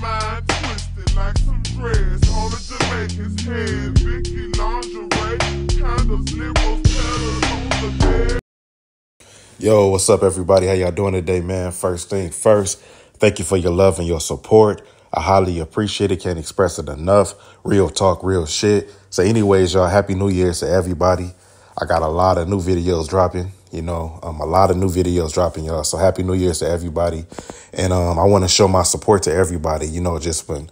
mind twisted like some dress on a Jamaican's head. Vicky lingerie, on the bed. Yo, what's up, everybody? How y'all doing today, man? First thing first, thank you for your love and your support. I highly appreciate it. Can't express it enough. Real talk, real shit. So, anyways, y'all, happy New Year's to everybody. I got a lot of new videos dropping. You know, um, a lot of new videos dropping, y'all. So, happy New Year's to everybody. And um, I want to show my support to everybody. You know, just been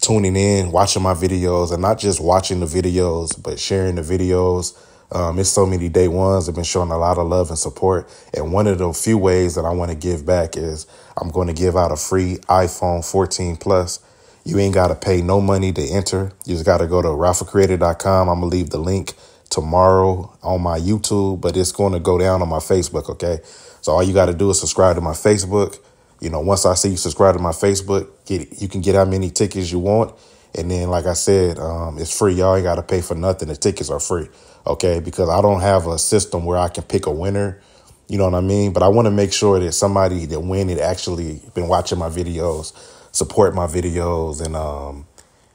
tuning in, watching my videos, and not just watching the videos, but sharing the videos. Um, it's so many day ones I've been showing a lot of love and support. And one of the few ways that I want to give back is I'm going to give out a free iPhone 14 Plus. You ain't got to pay no money to enter. You just got to go to rafflecreator.com. I'm going to leave the link tomorrow on my YouTube, but it's going to go down on my Facebook, okay? So all you got to do is subscribe to my Facebook. You know, once I see you subscribe to my Facebook, get you can get how many tickets you want. And then, like I said, um, it's free. Y'all ain't got to pay for nothing. The tickets are free okay? Because I don't have a system where I can pick a winner. You know what I mean? But I want to make sure that somebody that win it actually been watching my videos, support my videos, and um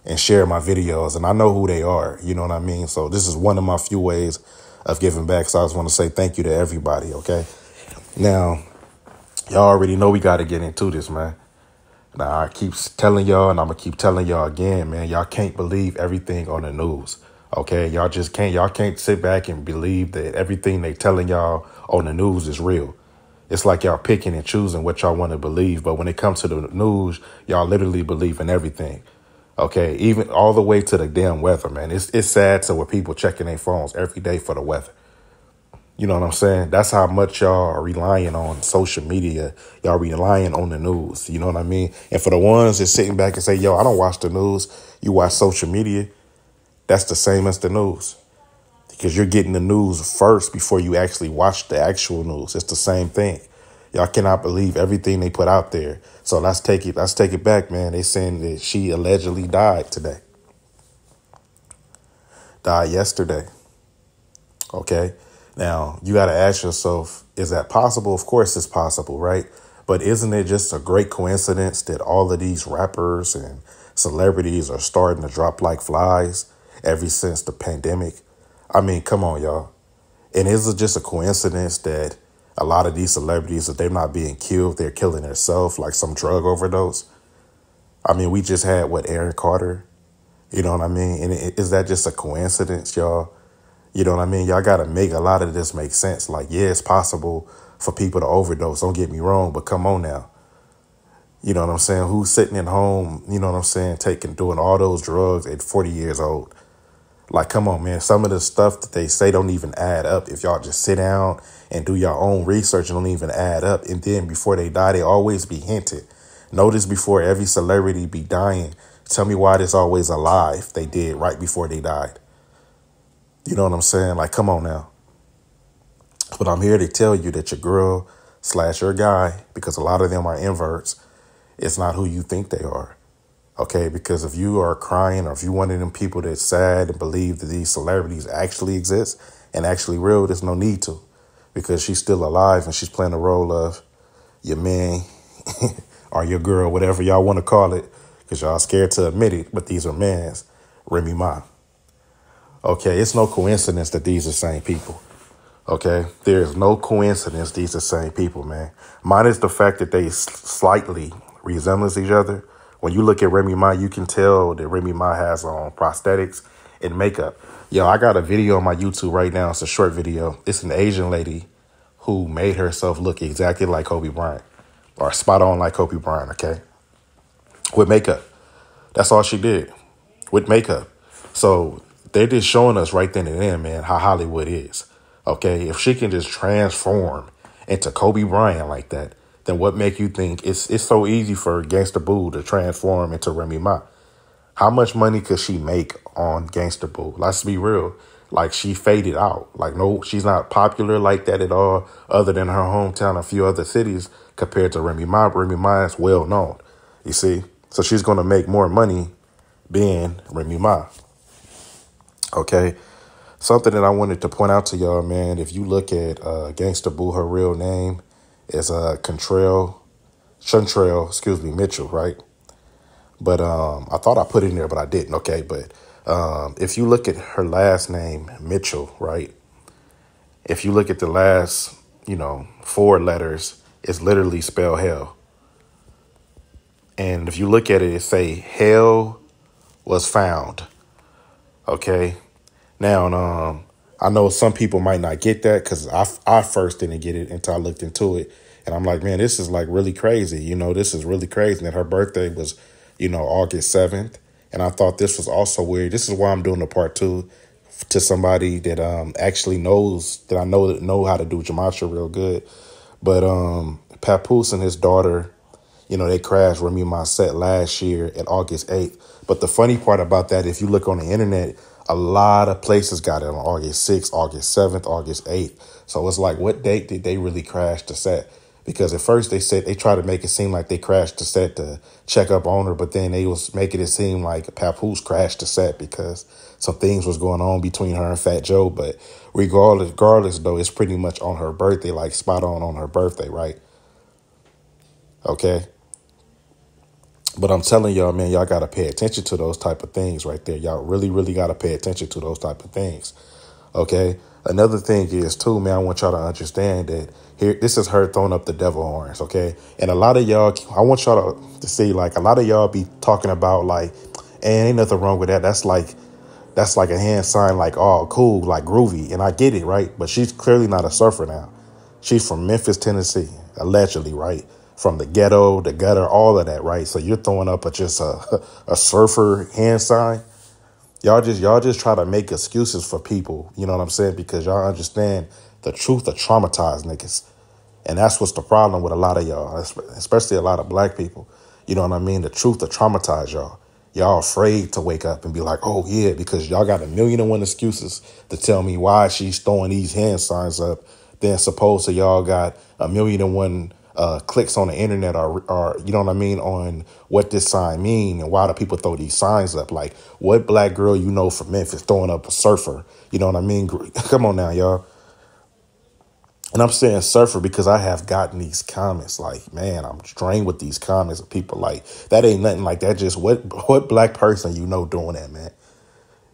and share my videos. And I know who they are. You know what I mean? So this is one of my few ways of giving back. So I just want to say thank you to everybody. Okay. Now, y'all already know we got to get into this, man. Now I keep telling y'all, and I'm gonna keep telling y'all again, man. Y'all can't believe everything on the news. Okay, y'all just can't y'all can't sit back and believe that everything they telling y'all on the news is real. It's like y'all picking and choosing what y'all want to believe, but when it comes to the news, y'all literally believe in everything. Okay, even all the way to the damn weather, man. It's it's sad to where people checking their phones every day for the weather. You know what I'm saying? That's how much y'all are relying on social media. Y'all relying on the news. You know what I mean? And for the ones that sitting back and say, "Yo, I don't watch the news," you watch social media that's the same as the news because you're getting the news first before you actually watch the actual news. It's the same thing. Y'all cannot believe everything they put out there. So let's take it. Let's take it back, man. They saying that she allegedly died today. Died yesterday. Okay. Now you got to ask yourself: Is that possible? Of course, it's possible, right? But isn't it just a great coincidence that all of these rappers and celebrities are starting to drop like flies? ever since the pandemic. I mean, come on, y'all. And is it just a coincidence that a lot of these celebrities, if they're not being killed, they're killing themselves like some drug overdose? I mean, we just had what Aaron Carter, you know what I mean? And is that just a coincidence, y'all? You know what I mean? Y'all got to make a lot of this make sense. Like, yeah, it's possible for people to overdose. Don't get me wrong, but come on now. You know what I'm saying? Who's sitting at home, you know what I'm saying, taking, doing all those drugs at 40 years old? Like, come on, man. Some of the stuff that they say don't even add up. If y'all just sit down and do your own research, it don't even add up. And then before they die, they always be hinted. Notice before every celebrity be dying, tell me why this always alive they did right before they died. You know what I'm saying? Like, come on now. But I'm here to tell you that your girl slash your guy, because a lot of them are inverts, it's not who you think they are. Okay, because if you are crying or if you're one of them people that's sad and believe that these celebrities actually exist and actually real, there's no need to. Because she's still alive and she's playing the role of your man or your girl, whatever y'all want to call it, because y'all scared to admit it, but these are mans, Remy Ma. Okay, it's no coincidence that these are same people. Okay, there is no coincidence these are same people, man. Minus the fact that they slightly resemble each other when you look at Remy Ma, you can tell that Remy Ma has on prosthetics and makeup. Yo, I got a video on my YouTube right now. It's a short video. It's an Asian lady who made herself look exactly like Kobe Bryant or spot on like Kobe Bryant, okay? With makeup. That's all she did with makeup. So they're just showing us right then and there, man, how Hollywood is. Okay, if she can just transform into Kobe Bryant like that, then what make you think it's it's so easy for Gangsta Boo to transform into Remy Ma? How much money could she make on Gangsta Boo? Let's be real. Like she faded out. Like no, she's not popular like that at all, other than her hometown, a few other cities compared to Remy Ma. Remy Ma is well known. You see, so she's gonna make more money being Remy Ma. Okay. Something that I wanted to point out to y'all, man, if you look at uh, Gangsta Boo, her real name, is uh Contrail, Chantrelle, excuse me, Mitchell, right? But um, I thought I put it in there, but I didn't. Okay, but um, if you look at her last name, Mitchell, right? If you look at the last, you know, four letters, it's literally spell hell. And if you look at it, it say hell was found. Okay. Now, um, I know some people might not get that because I, I first didn't get it until I looked into it. And I'm like, man, this is like really crazy. You know, this is really crazy that her birthday was, you know, August 7th. And I thought this was also weird. This is why I'm doing the part two to somebody that um actually knows that I know know how to do gematria real good. But um Papoose and his daughter, you know, they crashed Remy set last year at August 8th. But the funny part about that, if you look on the internet, a lot of places got it on August 6th, August 7th, August 8th. So it's like, what date did they really crash the set? Because at first they said they tried to make it seem like they crashed the set to check up on her, but then they was making it seem like Papoose crashed the set because some things was going on between her and Fat Joe. But regardless, regardless though, it's pretty much on her birthday, like spot on on her birthday, right? Okay. But I'm telling y'all, man, y'all got to pay attention to those type of things right there. Y'all really, really got to pay attention to those type of things. Okay. Another thing is too, man. I want y'all to understand that here, this is her throwing up the devil horns. Okay. And a lot of y'all, I want y'all to, to see, like, a lot of y'all be talking about like, and ain't nothing wrong with that. That's like, that's like a hand sign, like, oh, cool, like groovy. And I get it, right? But she's clearly not a surfer now. She's from Memphis, Tennessee, allegedly, right? From the ghetto, the gutter, all of that, right? So you're throwing up a just a, a surfer hand sign. Y'all just y'all just try to make excuses for people, you know what I'm saying? Because y'all understand the truth of traumatized niggas. And that's what's the problem with a lot of y'all, especially a lot of black people. You know what I mean? The truth of traumatize y'all. Y'all afraid to wake up and be like, oh yeah, because y'all got a million and one excuses to tell me why she's throwing these hand signs up. Then suppose to y'all got a million and one uh, clicks on the internet are, are, you know what I mean, on what this sign mean and why do people throw these signs up? Like, what black girl you know from Memphis throwing up a surfer? You know what I mean? Come on now, y'all. And I'm saying surfer because I have gotten these comments like, man, I'm drained with these comments of people like that ain't nothing like that. Just what what black person you know doing that, man?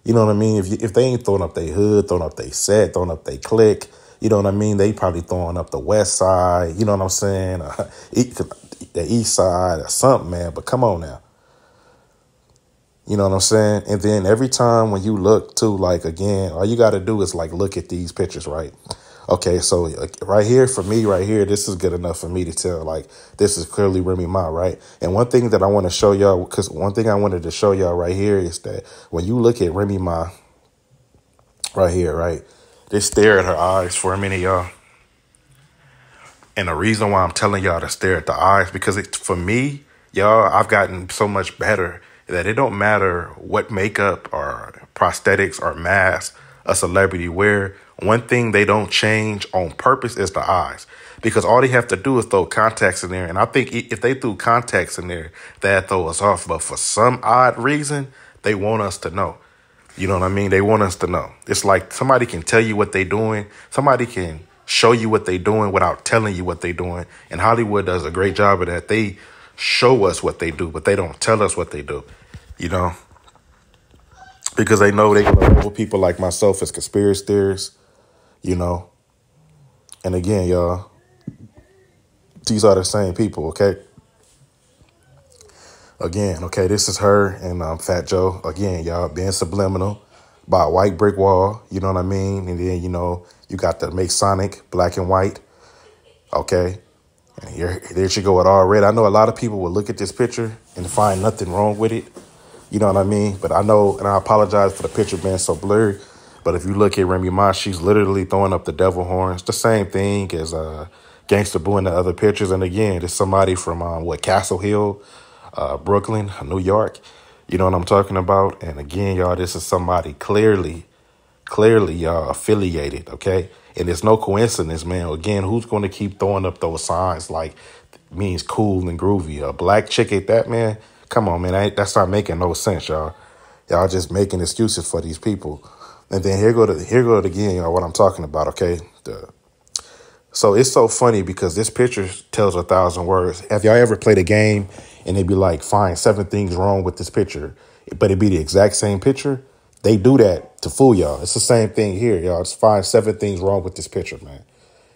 You know what I mean? If you, if they ain't throwing up their hood, throwing up their set, throwing up their click, you know what I mean? They probably throwing up the west side. You know what I'm saying? The east side or something, man. But come on now. You know what I'm saying? And then every time when you look to like again, all you got to do is like look at these pictures, right? Okay, so right here for me, right here, this is good enough for me to tell. Like this is clearly Remy Ma, right? And one thing that I want to show y'all, because one thing I wanted to show y'all right here is that when you look at Remy Ma, right here, right, just stare at her eyes for a minute, y'all. And the reason why I'm telling y'all to stare at the eyes, because it, for me, y'all, I've gotten so much better that it don't matter what makeup or prosthetics or mask a celebrity wear. One thing they don't change on purpose is the eyes. Because all they have to do is throw contacts in there. And I think if they threw contacts in there, that'd throw us off. But for some odd reason, they want us to know. You know what I mean? They want us to know. It's like somebody can tell you what they're doing. Somebody can show you what they're doing without telling you what they're doing. And Hollywood does a great job of that. They show us what they do, but they don't tell us what they do. You know? Because they know they can label people like myself as conspiracy theorists, you know. And again, y'all, these are the same people, okay? Again, okay, this is her and um, Fat Joe. Again, y'all being subliminal by a white brick wall. You know what I mean? And then you know you got the Masonic black and white. Okay, and here there she go with all red. I know a lot of people will look at this picture and find nothing wrong with it. You know what I mean? But I know, and I apologize for the picture being so blurry. But if you look at Remy Ma, she's literally throwing up the devil horns. The same thing as uh, Gangsta Boo in the other pictures. And again, it's somebody from um, what Castle Hill, uh, Brooklyn, New York. You know what I'm talking about? And again, y'all, this is somebody clearly, clearly, y'all affiliated, okay? And it's no coincidence, man. Again, who's going to keep throwing up those signs like means cool and groovy? A black chick at that, man? Come on, man. That's not making no sense, y'all. Y'all just making excuses for these people. And then here go to here go to again, y'all, what I'm talking about, okay? The so it's so funny because this picture tells a thousand words. Have y'all ever played a game and they'd be like, find seven things wrong with this picture, but it'd be the exact same picture. They do that to fool y'all. It's the same thing here, y'all. Just find seven things wrong with this picture, man.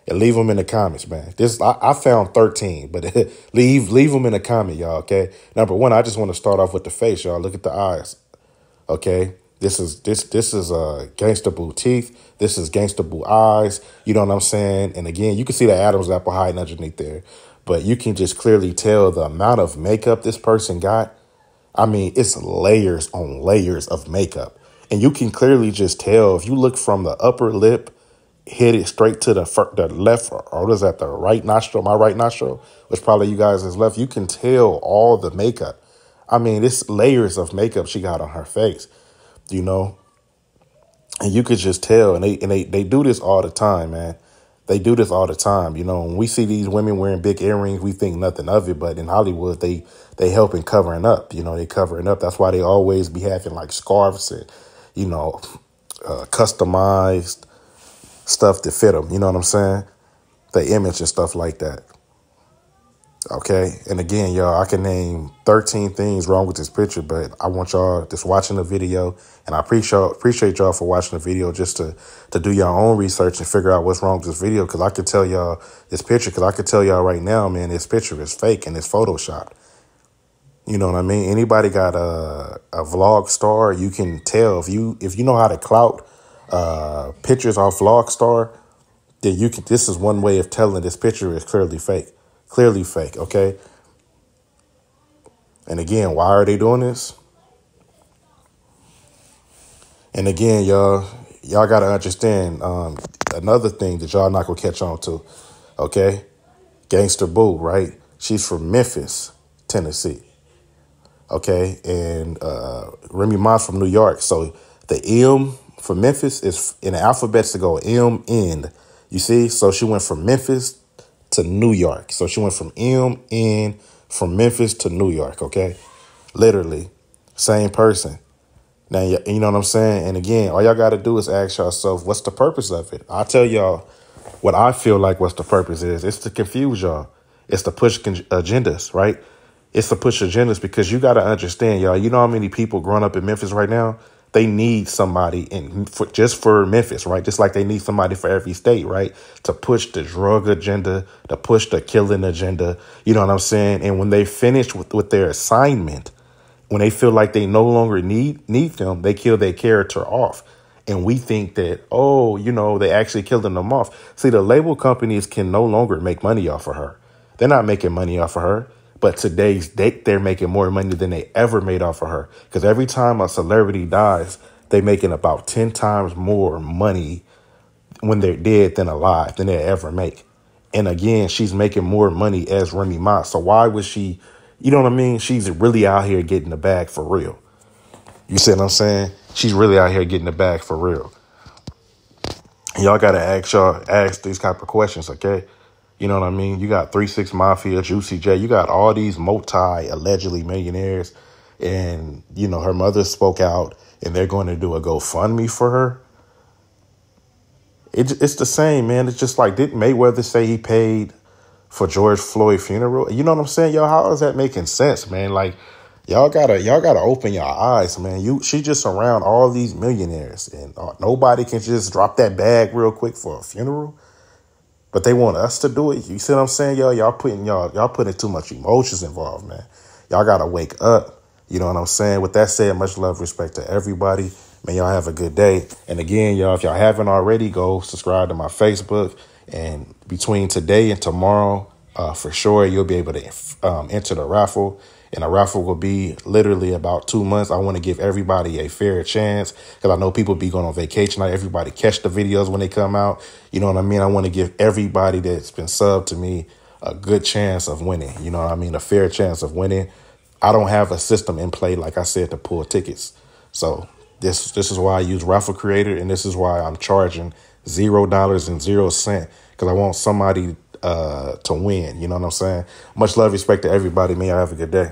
And leave them in the comments, man. This I, I found 13, but leave leave them in the comment, y'all, okay? Number one, I just want to start off with the face, y'all. Look at the eyes. Okay? This is this this is uh gangsta boo teeth. This is Gangsta Boo eyes. You know what I'm saying? And again, you can see the Adam's apple hiding underneath there, but you can just clearly tell the amount of makeup this person got. I mean, it's layers on layers of makeup. And you can clearly just tell if you look from the upper lip hit it straight to the fir- the left or is that the right nostril my right nostril which probably you guys is left you can tell all the makeup i mean it's layers of makeup she got on her face you know and you could just tell and they and they, they do this all the time man they do this all the time you know when we see these women wearing big earrings we think nothing of it but in hollywood they they helping covering up you know they covering up that's why they always be having like scarves and you know uh, customized stuff to fit them. You know what I'm saying? The image and stuff like that. Okay. And again, y'all, I can name 13 things wrong with this picture, but I want y'all just watching the video. And I appreciate appreciate y'all for watching the video just to, to do your own research and figure out what's wrong with this video. Cause I could tell y'all this picture, cause I could tell y'all right now, man, this picture is fake and it's photoshopped. You know what I mean? Anybody got a, a vlog star, you can tell if you if you know how to clout uh, pictures off vlog star, then you can. This is one way of telling this picture is clearly fake, clearly fake. Okay. And again, why are they doing this? And again, y'all, y'all gotta understand um, another thing that y'all not gonna catch on to. Okay, Gangsta Boo, right? She's from Memphis, Tennessee. Okay, and uh, Remy Ma from New York. So the M for Memphis is in the alphabets to go M N. You see, so she went from Memphis to New York. So she went from M N from Memphis to New York. Okay, literally, same person. Now you know what I'm saying. And again, all y'all got to do is ask yourself, what's the purpose of it? I'll tell y'all what I feel like. What's the purpose is? It's to confuse y'all. It's to push agendas, right? It's to push agendas because you got to understand, y'all. You know how many people growing up in Memphis right now they need somebody in for, just for Memphis, right? Just like they need somebody for every state, right? To push the drug agenda, to push the killing agenda. You know what I'm saying? And when they finish with, with their assignment, when they feel like they no longer need need them, they kill their character off. And we think that, oh, you know, they actually killed them off. See, the label companies can no longer make money off of her. They're not making money off of her. But today's date, they're making more money than they ever made off of her. Because every time a celebrity dies, they're making about 10 times more money when they're dead than alive than they ever make. And again, she's making more money as Remy Ma. So why was she, you know what I mean? She's really out here getting the bag for real. You see what I'm saying? She's really out here getting the bag for real. Y'all gotta ask y'all ask these type of questions, okay? You know what I mean? You got Three Six Mafia, Juicy J. You got all these multi allegedly millionaires, and you know her mother spoke out, and they're going to do a GoFundMe for her. It, it's the same, man. It's just like did Mayweather say he paid for George Floyd funeral? You know what I'm saying, yo? How is that making sense, man? Like y'all gotta y'all gotta open your eyes, man. You she just around all these millionaires, and uh, nobody can just drop that bag real quick for a funeral but they want us to do it. You see what I'm saying, y'all? Y'all putting y'all y'all putting too much emotions involved, man. Y'all gotta wake up. You know what I'm saying? With that said, much love, respect to everybody. Man, y'all have a good day. And again, y'all, if y'all haven't already, go subscribe to my Facebook. And between today and tomorrow, uh, for sure, you'll be able to um, enter the raffle and a raffle will be literally about two months. I want to give everybody a fair chance because I know people be going on vacation. Not everybody catch the videos when they come out. You know what I mean? I want to give everybody that's been subbed to me a good chance of winning. You know what I mean? A fair chance of winning. I don't have a system in play, like I said, to pull tickets. So this this is why I use Raffle Creator, and this is why I'm charging zero dollars and zero cent because I want somebody uh, to win. You know what I'm saying? Much love, respect to everybody. May have a good day.